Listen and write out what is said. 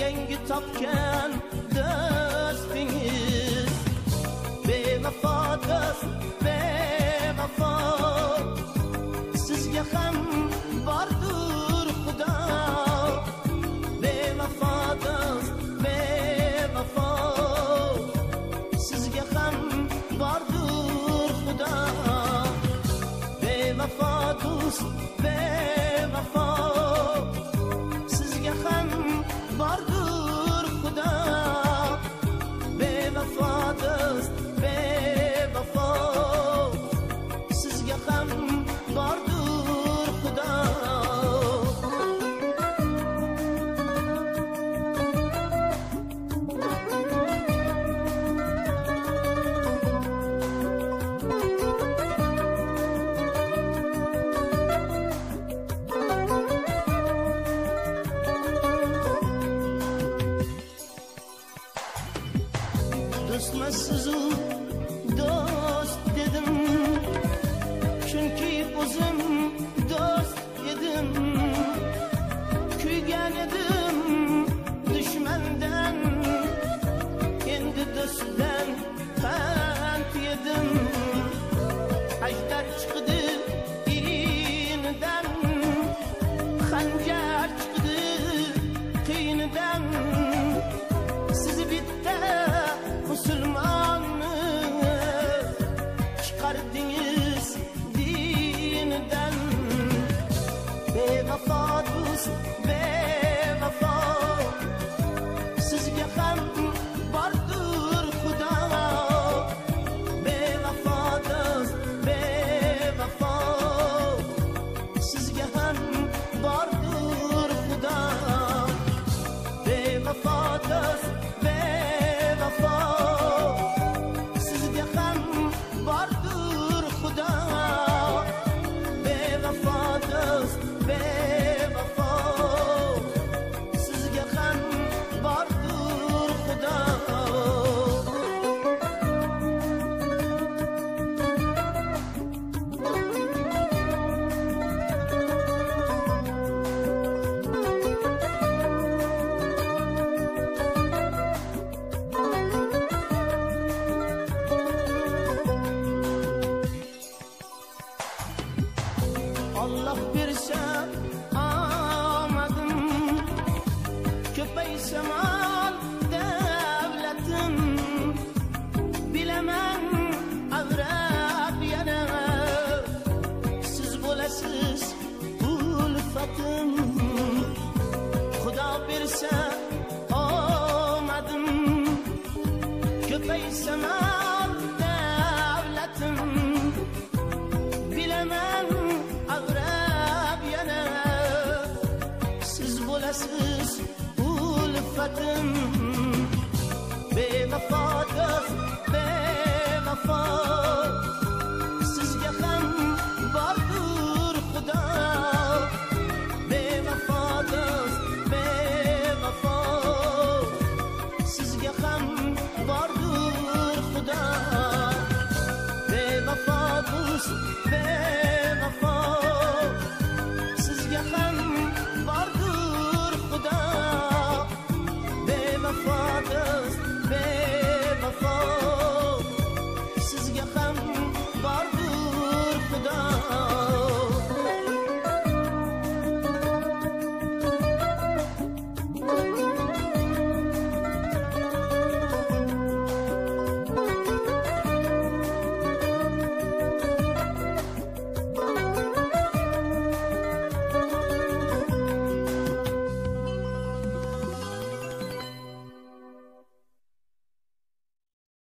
Yengi topgan do'stingiz bevafo do'st bevafo sizga ham bordir xudo bevafo do'st bevafo sizga ham bordir xudo bevafo do'st tasmasız u dost